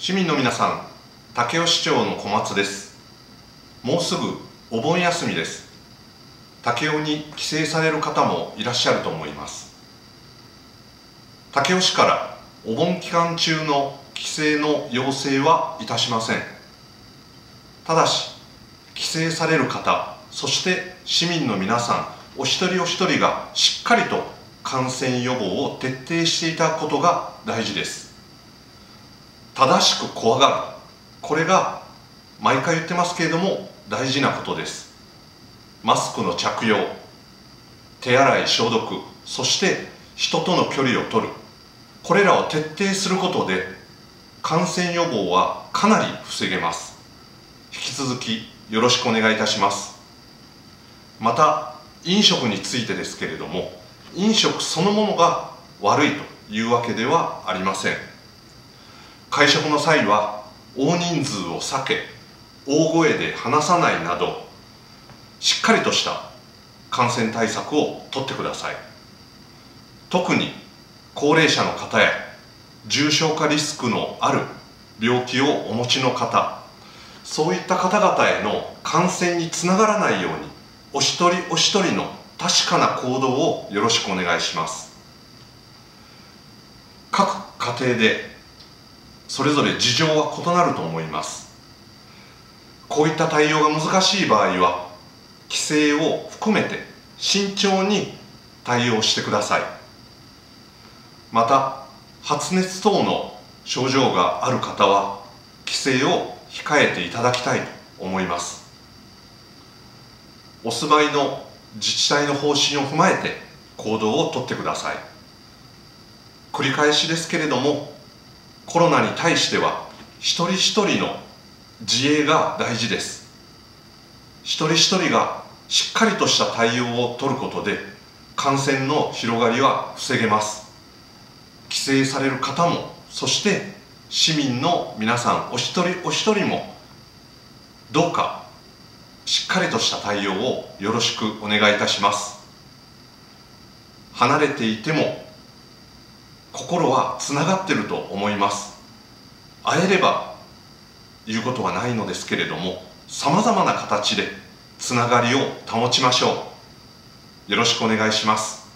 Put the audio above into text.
市民の皆さん武雄市長の小松です。もうすぐお盆休みです。武雄に帰省される方もいらっしゃると思います。武雄市からお盆期間中の帰省の要請はいたしません。ただし帰省される方そして市民の皆さんお一人お一人がしっかりと感染予防を徹底していただくことが大事です。正しく怖がる。これが毎回言ってますけれども大事なことです。マスクの着用手洗い消毒そして人との距離を取る。これらを徹底することで感染予防はかなり防げます。引き続きよろしくお願いいたします。また飲食についてですけれども飲食そのものが悪いというわけではありません。会食の際は大人数を避け大声で話さないなどしっかりとした感染対策をとってください。特に高齢者の方や重症化リスクのある病気をお持ちの方そういった方々への感染につながらないようにお一人お一人の確かな行動をよろしくお願いします。各家庭でそれぞれ事情は異なると思います。こういった対応が難しい場合は規制を含めて慎重に対応してください。また発熱等の症状がある方は規制を控えていただきたいと思います。お住まいの自治体の方針を踏まえて行動をとってください。繰り返しですけれどもコロナに対しては一人一人の自衛が大事です。一人一人がしっかりとした対応を取ることで感染の広がりは防げます。帰省される方もそして市民の皆さんお一人お一人もどうかしっかりとした対応をよろしくお願いいたします。離れていても心はつながってると思います。会えれば言うことはないのですけれどもさまざまな形でつながりを保ちましょう。よろしくお願いします。